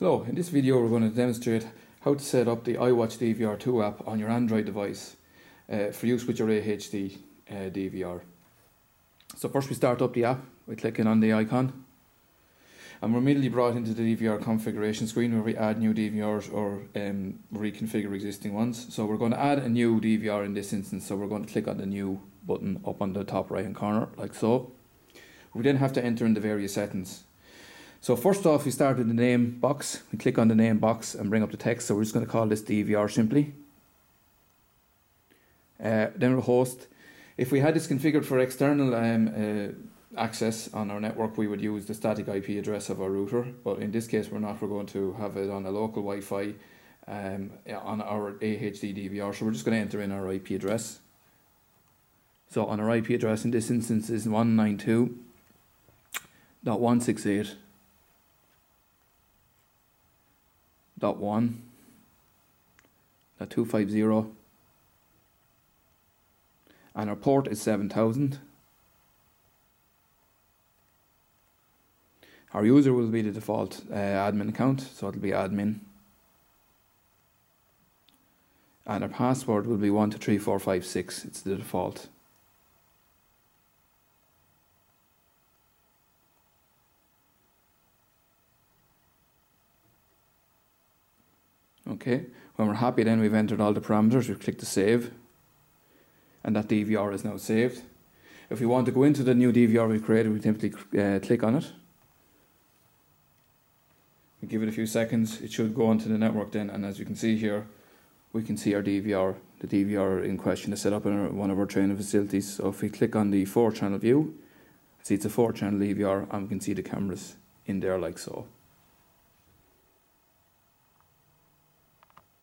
Hello, in this video we're going to demonstrate how to set up the iWatch DVR2 app on your Android device uh, for use with your AHD uh, DVR. So first we start up the app by clicking on the icon and we're immediately brought into the DVR configuration screen where we add new DVRs or um, reconfigure existing ones. So we're going to add a new DVR in this instance so we're going to click on the new button up on the top right hand corner like so. We then have to enter in the various settings. So first off, we start with the name box. We click on the name box and bring up the text. So we're just going to call this DVR simply. Uh, then we'll host. If we had this configured for external um, uh, access on our network, we would use the static IP address of our router. But in this case, we're not. We're going to have it on a local Wi-Fi um, on our AHD DVR. So we're just going to enter in our IP address. So on our IP address in this instance is 192.168 dot one. Five zero. And our port is 7000 our user will be the default uh, admin account so it'll be admin. And our password will be 123456 it's the default Okay, when we're happy then we've entered all the parameters, we click to save and that DVR is now saved. If we want to go into the new DVR we've created, we simply uh, click on it. We give it a few seconds, it should go onto the network then and as you can see here, we can see our DVR. The DVR in question is set up in one of our training facilities. So if we click on the four channel view, see it's a four channel DVR and we can see the cameras in there like so.